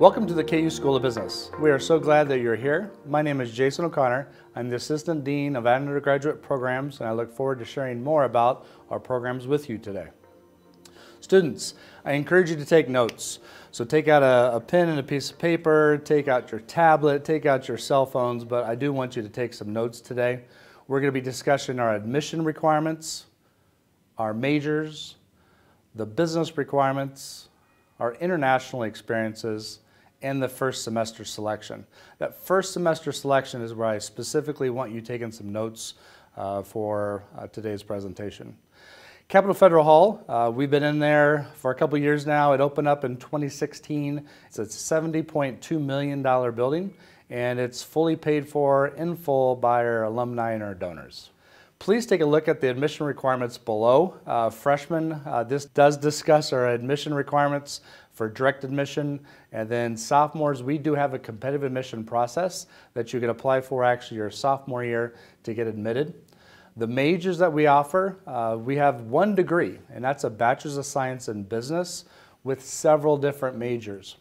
Welcome to the KU School of Business. We are so glad that you're here. My name is Jason O'Connor. I'm the Assistant Dean of Undergraduate Programs and I look forward to sharing more about our programs with you today. Students, I encourage you to take notes. So take out a, a, pen and a piece of paper, take out your tablet, take out your cell phones, but I do want you to take some notes today. We're going to be discussing our admission requirements, our majors, the business requirements, our international experiences, and the first semester selection. That first semester selection is where I specifically want you taking some notes uh, for uh, today's presentation. Capitol Federal Hall, uh, we've been in there for a couple years now. It opened up in 2016. It's a $70.2 million building, and it's fully paid for in full by our alumni and our donors. Please take a look at the admission requirements below. Uh, freshmen, uh, this does discuss our admission requirements for direct admission. And then sophomores, we do have a competitive admission process that you can apply for actually your sophomore year to get admitted. The majors that we offer, uh, we have one degree, and that's a Bachelor's of Science in Business with several different majors.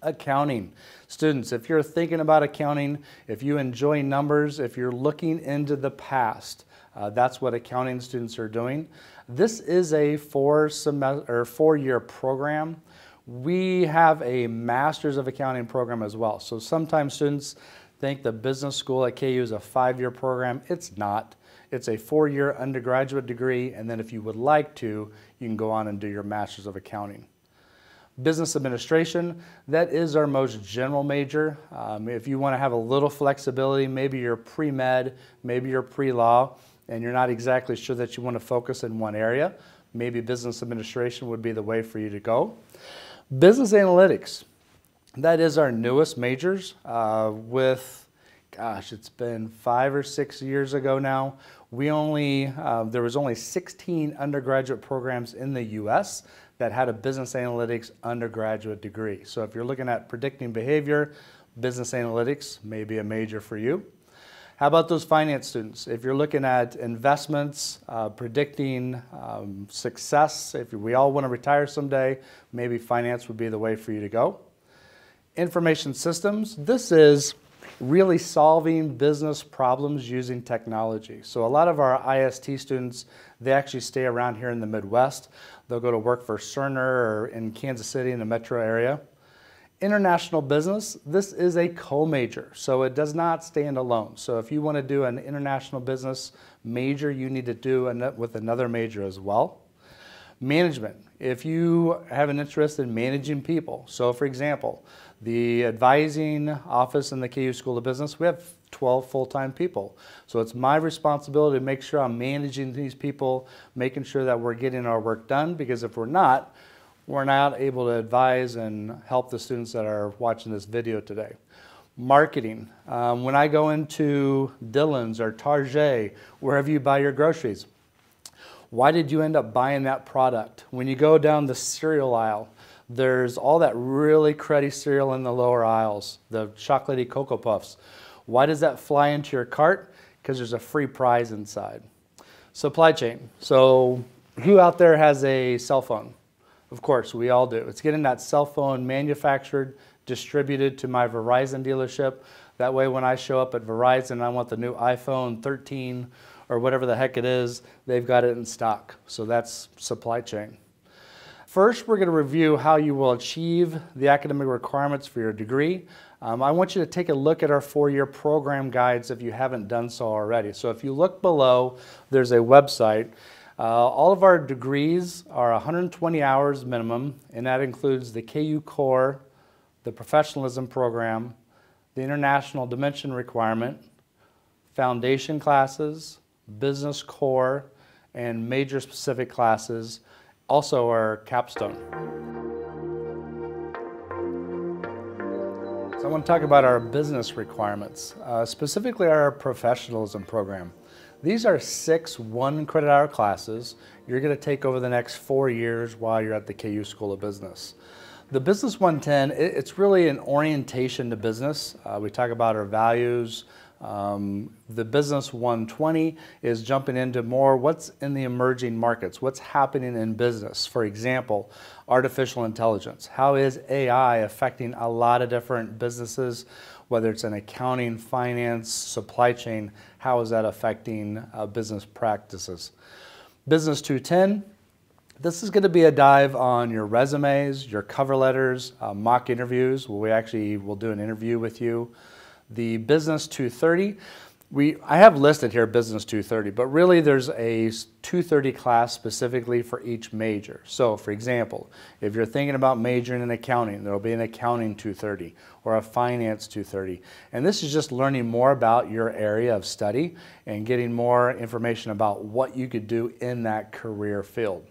Accounting. Students, if you're thinking about accounting, if you enjoy numbers, if you're looking into the past, uh, that's what accounting students are doing. This is a four semester, four-year program. We have a Masters of Accounting program as well. So sometimes students think the business school at KU is a five year program. It's not. It's a four year undergraduate degree, and then if you would like to, you can go on and do your Masters of Accounting. Business administration, that is our most general major. Um, if you want to have a little flexibility, maybe you're pre-med, maybe you're pre-law, and you're not exactly sure that you want to focus in one area, maybe business administration would be the way for you to go. Business analytics, that is our newest majors uh, with, gosh, it's been five or six years ago now. We only, uh, there was only 16 undergraduate programs in the US that had a business analytics undergraduate degree. So if you're looking at predicting behavior, business analytics may be a major for you. How about those finance students? If you're looking at investments, uh, predicting um, success, if we all want to retire someday, maybe finance would be the way for you to go. Information systems, this is really solving business problems using technology. So a lot of our IST students, they actually stay around here in the Midwest. They'll go to work for Cerner or in Kansas City in the metro area. International business, this is a co-major, so it does not stand alone. So if you want to do an international business major, you need to do it with another major as well. Management, if you have an interest in managing people, so for example, the advising office in the KU School of Business, we have 12 full-time people. So it's my responsibility to make sure I'm managing these people, making sure that we're getting our work done, because if we're not, we're not able to advise and help the students that are watching this video today. Marketing. Um, when I go into Dillon's or Target, wherever you buy your groceries, why did you end up buying that product? When you go down the cereal aisle, there's all that really cruddy cereal in the lower aisles, the chocolatey Cocoa Puffs. Why does that fly into your cart? Because there's a free prize inside. Supply chain. So who out there has a cell phone? Of course, we all do. It's getting that cell phone manufactured, distributed to my Verizon dealership. That way when I show up at Verizon and I want the new iPhone 13 or whatever the heck it is, they've got it in stock. So that's supply chain. First, we're going to review how you will achieve the academic requirements for your degree. Um, I want you to take a look at our four-year program guides if you haven't done so already. So if you look below, there's a website. Uh, all of our degrees are 120 hours minimum, and that includes the KU Core, the Professionalism Program, the International Dimension Requirement, Foundation classes, Business Core, and major specific classes, also our capstone. So I want to talk about our business requirements, uh, specifically our professionalism program. These are six one credit hour classes you're going to take over the next four years while you're at the KU School of Business. The Business 110, it's really an orientation to business. Uh, we talk about our values, Um, the Business 120 is jumping into more what's in the emerging markets, what's happening in business. For example, artificial intelligence. How is AI affecting a lot of different businesses, whether it's in accounting, finance, supply chain? How is that affecting uh, business practices? Business 210 this is going to be a dive on your resumes, your cover letters, uh, mock interviews, where we actually will do an interview with you. The Business 230, we, I have listed here Business 230, but really there's a 230 class specifically for each major. So for example, if you're thinking about majoring in accounting, there'll be an accounting 230 or a finance 230. And this is just learning more about your area of study and getting more information about what you could do in that career field.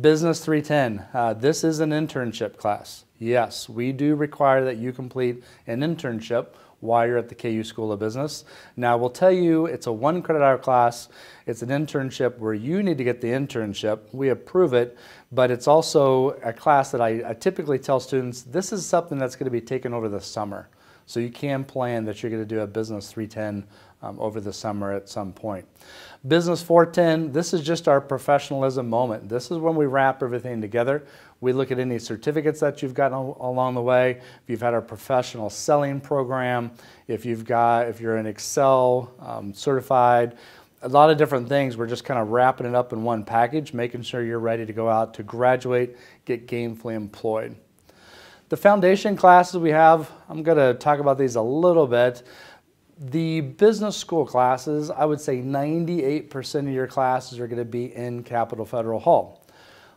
Business 310, uh, this is an internship class. Yes, we do require that you complete an internship while you're at the KU School of Business. Now, we'll tell you it's a one credit hour class. It's an internship where you need to get the internship. We approve it, but it's also a class that I, I typically tell students this is something that's going to be taken over the summer. So you can plan that you're going to do a Business 310 um, over the summer at some point. Business 410, this is just our professionalism moment. This is when we wrap everything together. We look at any certificates that you've gotten along the way. If you've had our professional selling program, if you've got, if you're an Excel um, certified, a lot of different things. We're just kind of wrapping it up in one package, making sure you're ready to go out to graduate, get gainfully employed. The foundation classes we have, I'm going to talk about these a little bit. The business school classes, I would say 98% of your classes are going to be in Capitol Federal Hall.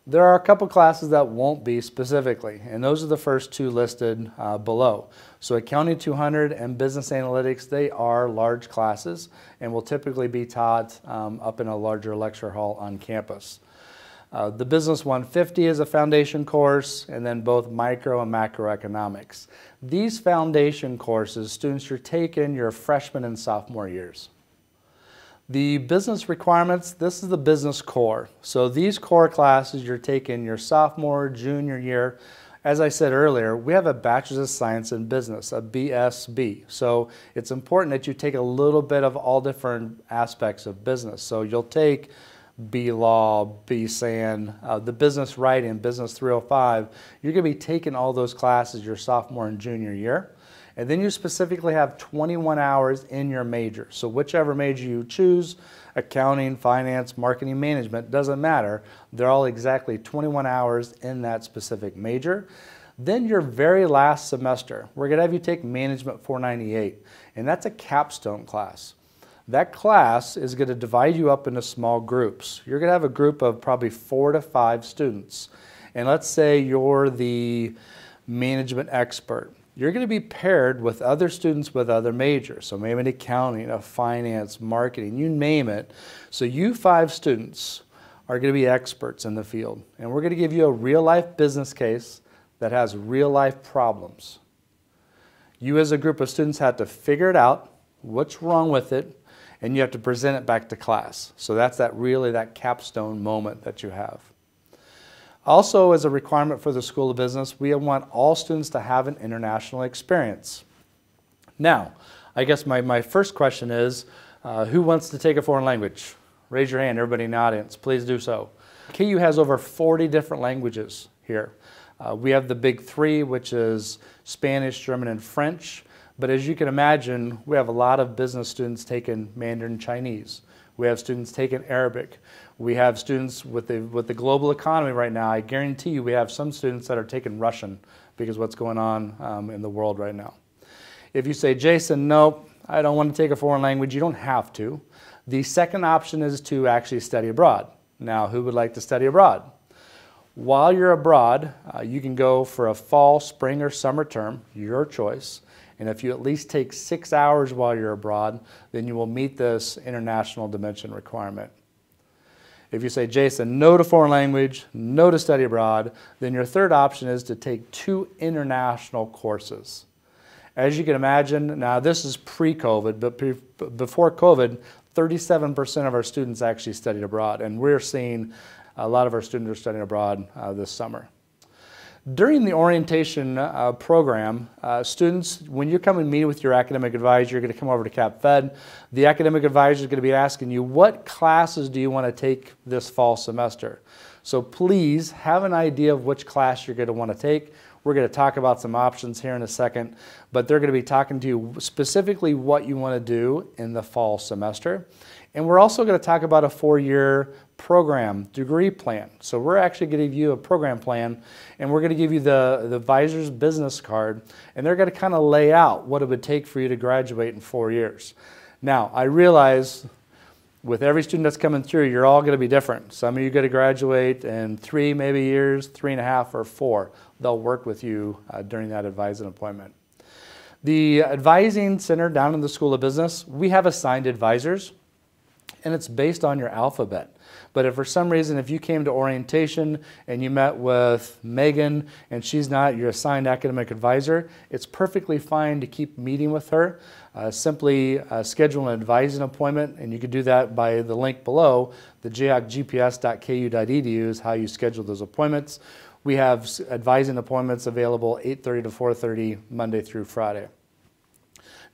There are a couple classes that won't be specifically, and those are the first two listed uh, below. So Accounting 200 and Business Analytics, they are large classes and will typically be taught um, up in a larger lecture hall on campus. Uh, the Business 150 is a foundation course, and then both micro and macroeconomics. These foundation courses, students, you're taking your freshman and sophomore years. The business requirements, this is the business core. So these core classes you're taking your sophomore, junior year. As I said earlier, we have a Bachelor's of Science in Business, a BSB. So it's important that you take a little bit of all different aspects of business. So you'll take B Law, B SAN, uh, the business writing, Business 305, you're going to be taking all those classes your sophomore and junior year. And then you specifically have 21 hours in your major. So whichever major you choose, accounting, finance, marketing, management, doesn't matter. They're all exactly 21 hours in that specific major. Then your very last semester, we're going to have you take Management 498, and that's a capstone class. That class is going to divide you up into small groups. You're going to have a group of probably four to five students. And let's say you're the management expert. You're going to be paired with other students with other majors. So maybe an accounting, a finance, marketing, you name it. So you five students are going to be experts in the field. And we're going to give you a real life business case that has real life problems. You as a group of students have to figure it out, what's wrong with it, and you have to present it back to class. So that's that really that capstone moment that you have. Also, as a requirement for the School of Business, we want all students to have an international experience. Now, I guess my, my first question is, uh, who wants to take a foreign language? Raise your hand, everybody in the audience, please do so. KU has over 40 different languages here. Uh, we have the big three, which is Spanish, German, and French. But as you can imagine, we have a lot of business students taking Mandarin Chinese. We have students taking Arabic. We have students with the, with the global economy right now. I guarantee you we have some students that are taking Russian because what's going on um, in the world right now. If you say, Jason, nope, I don't want to take a foreign language, you don't have to. The second option is to actually study abroad. Now, who would like to study abroad? While you're abroad, uh, you can go for a fall, spring, or summer term, your choice. And if you at least take six hours while you're abroad, then you will meet this international dimension requirement. If you say, Jason, no to foreign language, no to study abroad, then your third option is to take two international courses. As you can imagine, now this is pre-COVID, but before COVID, 37% of our students actually studied abroad, and we're seeing a lot of our students are studying abroad uh, this summer. During the orientation uh, program, uh, students, when you're coming meet with your academic advisor, you're going to come over to CapFed. The academic advisor is going to be asking you, what classes do you want to take this fall semester? So please have an idea of which class you're going to want to take. We're going to talk about some options here in a second, but they're going to be talking to you specifically what you want to do in the fall semester. And we're also going to talk about a four-year program degree plan. So we're actually going to give you a program plan and we're going to give you the, the advisor's business card and they're going to kind of lay out what it would take for you to graduate in four years. Now, I realize with every student that's coming through, you're all going to be different. Some of you are going to graduate in three, maybe years, three and a half, or four. They'll work with you uh, during that advising appointment. The advising center down in the School of Business, we have assigned advisors, and it's based on your alphabet. But if for some reason, if you came to orientation and you met with Megan and she's not your assigned academic advisor, it's perfectly fine to keep meeting with her. Uh, simply uh, schedule an advising appointment, and you can do that by the link below. The jayhawkgps.ku.edu is how you schedule those appointments. We have advising appointments available 8.30 to 4.30 Monday through Friday.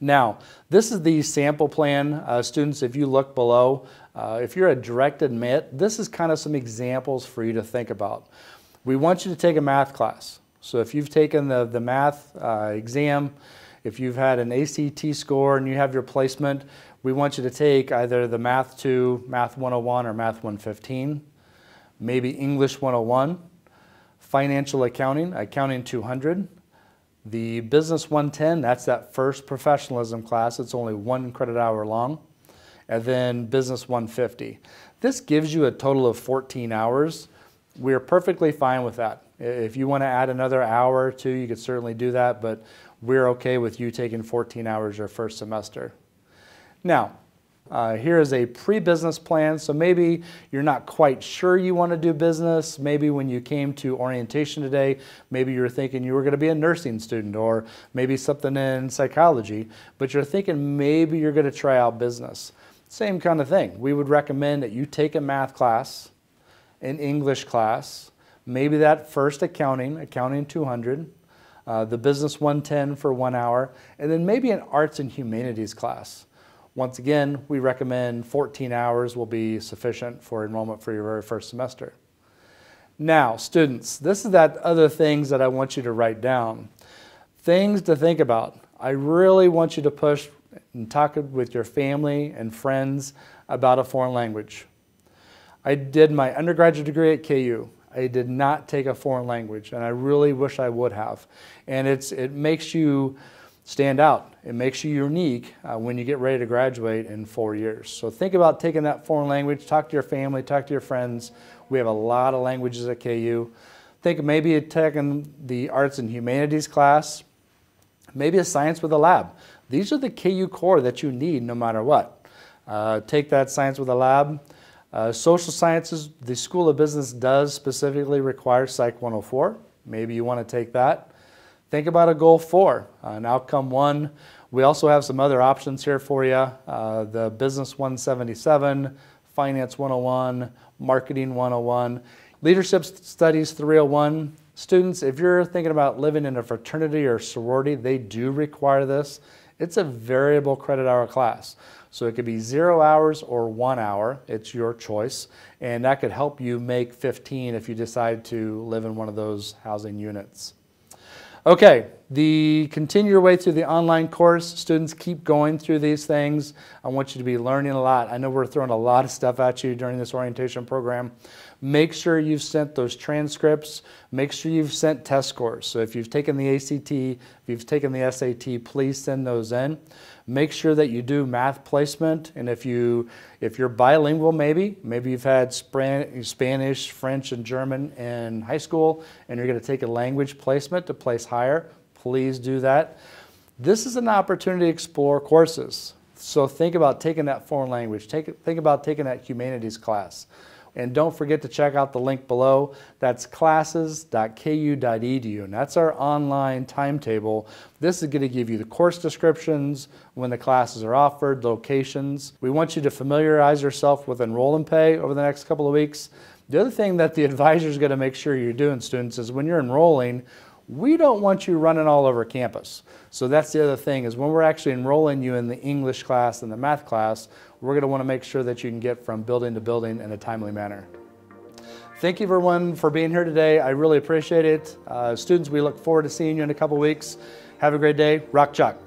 Now, this is the sample plan. Uh, students, if you look below, uh, if you're a direct admit, this is kind of some examples for you to think about. We want you to take a math class. So if you've taken the, the math uh, exam, if you've had an ACT score and you have your placement, we want you to take either the Math 2, Math 101, or Math 115, maybe English 101, Financial Accounting, Accounting 200, the Business 110, that's that first professionalism class. It's only one credit hour long and then Business 150. This gives you a total of 14 hours. We're perfectly fine with that. If you want to add another hour or two, you could certainly do that, but we're okay with you taking 14 hours your first semester. Now, uh, here is a pre-business plan. So maybe you're not quite sure you want to do business. Maybe when you came to orientation today, maybe you were thinking you were going to be a nursing student or maybe something in psychology, but you're thinking maybe you're going to try out business. Same kind of thing. We would recommend that you take a math class, an English class, maybe that first accounting, accounting 200, uh, the business 110 for one hour, and then maybe an arts and humanities class. Once again, we recommend 14 hours will be sufficient for enrollment for your very first semester. Now, students, this is that other things that I want you to write down. Things to think about. I really want you to push and talk with your family and friends about a foreign language. I did my undergraduate degree at KU. I did not take a foreign language, and I really wish I would have. And it's, it makes you stand out. It makes you unique uh, when you get ready to graduate in four years. So think about taking that foreign language, talk to your family, talk to your friends. We have a lot of languages at KU. Think maybe taking the arts and humanities class, maybe a science with a lab. These are the KU core that you need no matter what. Uh, take that science with a lab. Uh, social sciences, the School of Business does specifically require Psych 104. Maybe you want to take that. Think about a goal four, uh, an outcome one. We also have some other options here for you. Uh, the Business 177, Finance 101, Marketing 101, Leadership Studies 301. Students, if you're thinking about living in a fraternity or sorority, they do require this. It's a variable credit hour class. So it could be zero hours or one hour. It's your choice. And that could help you make 15 if you decide to live in one of those housing units. Okay, the continue your way through the online course. Students keep going through these things. I want you to be learning a lot. I know we're throwing a lot of stuff at you during this orientation program. Make sure you've sent those transcripts. Make sure you've sent test scores. So if you've taken the ACT, if you've taken the SAT, please send those in. Make sure that you do math placement, and if you if you're bilingual, maybe maybe you've had Spanish, French, and German in high school, and you're going to take a language placement to place higher. Please do that. This is an opportunity to explore courses. So think about taking that foreign language. Take, think about taking that humanities class. And don't forget to check out the link below. That's classes.ku.edu. And that's our online timetable. This is going to give you the course descriptions, when the classes are offered, locations. We want you to familiarize yourself with Enroll and Pay over the next couple of weeks. The other thing that the advisor is going to make sure you're doing, students, is when you're enrolling, we don't want you running all over campus. So that's the other thing is when we're actually enrolling you in the English class and the math class, we're going to want to make sure that you can get from building to building in a timely manner. Thank you everyone for being here today. I really appreciate it. Uh, students, we look forward to seeing you in a couple weeks. Have a great day. Rock Chalk.